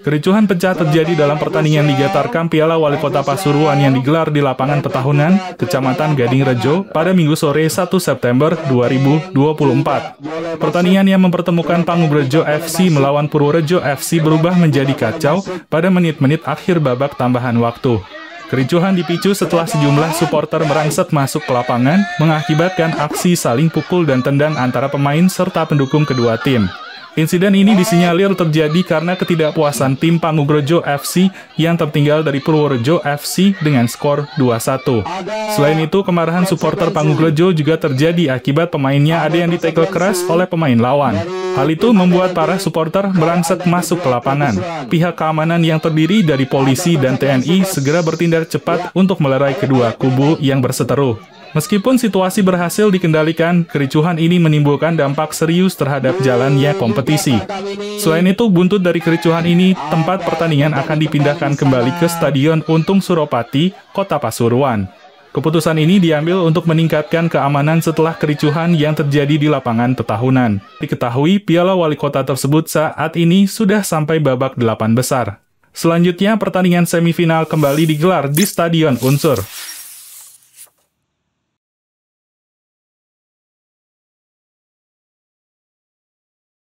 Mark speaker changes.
Speaker 1: Kericuhan pecah terjadi dalam pertandingan Liga Tarkam Piala Wali Kota Pasuruan yang digelar di lapangan Petahunan, Kecamatan Gading Rejo pada Minggu sore 1 September 2024. Pertandingan yang mempertemukan Pangubrejo FC melawan Purworejo FC berubah menjadi kacau pada menit-menit akhir babak tambahan waktu. Kericuhan dipicu setelah sejumlah supporter merangsek masuk ke lapangan, mengakibatkan aksi saling pukul dan tendang antara pemain serta pendukung kedua tim. Insiden ini disinyalir terjadi karena ketidakpuasan tim Pangugrojo FC yang tertinggal dari Purworejo FC dengan skor 2-1. Selain itu, kemarahan supporter Pangugrojo juga terjadi akibat pemainnya ada yang ditekel keras oleh pemain lawan. Hal itu membuat para supporter merangsek masuk ke lapangan. Pihak keamanan yang terdiri dari polisi dan TNI segera bertindak cepat untuk melerai kedua kubu yang berseteru. Meskipun situasi berhasil dikendalikan, kericuhan ini menimbulkan dampak serius terhadap jalannya kompetisi. Selain itu, buntut dari kericuhan ini, tempat pertandingan akan dipindahkan kembali ke Stadion Untung Suropati, Kota Pasuruan. Keputusan ini diambil untuk meningkatkan keamanan setelah kericuhan yang terjadi di lapangan petahunan. Diketahui, piala wali kota tersebut saat ini sudah sampai babak delapan besar. Selanjutnya, pertandingan semifinal kembali digelar di Stadion Unsur.